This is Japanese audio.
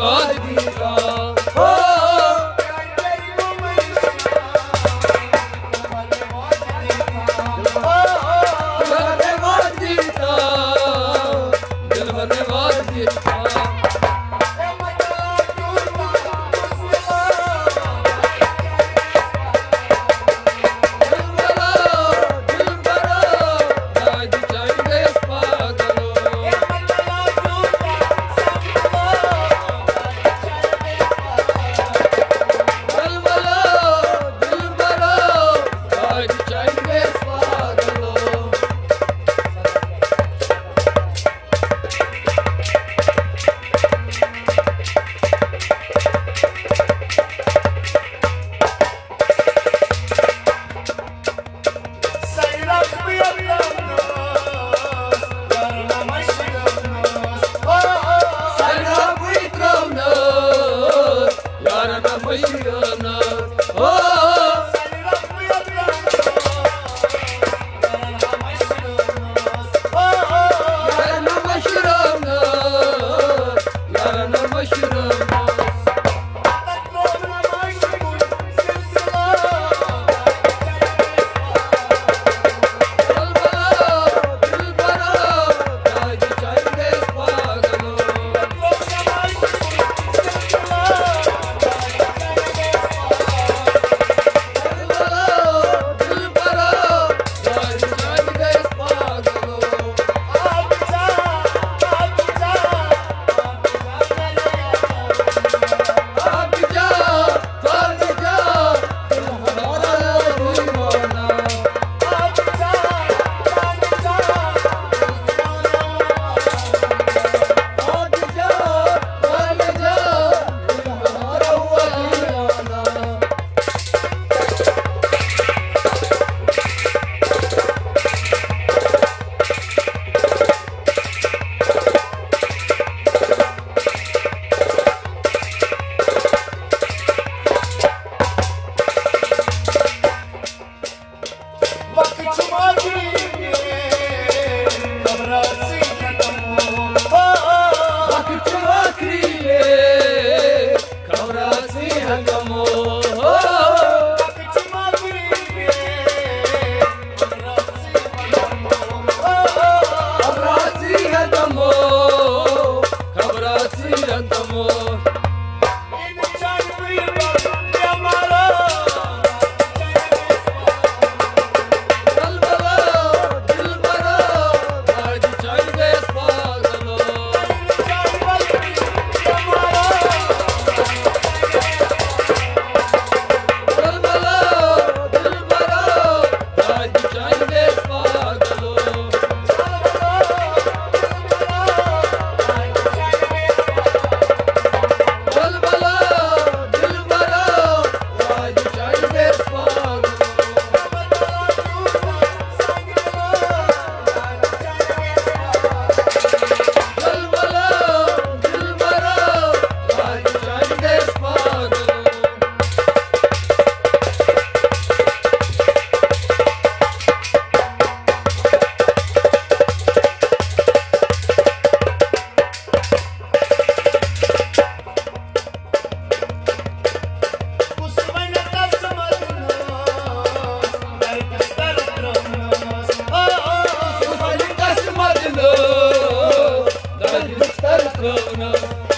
啊暑いだとも रघुनाथ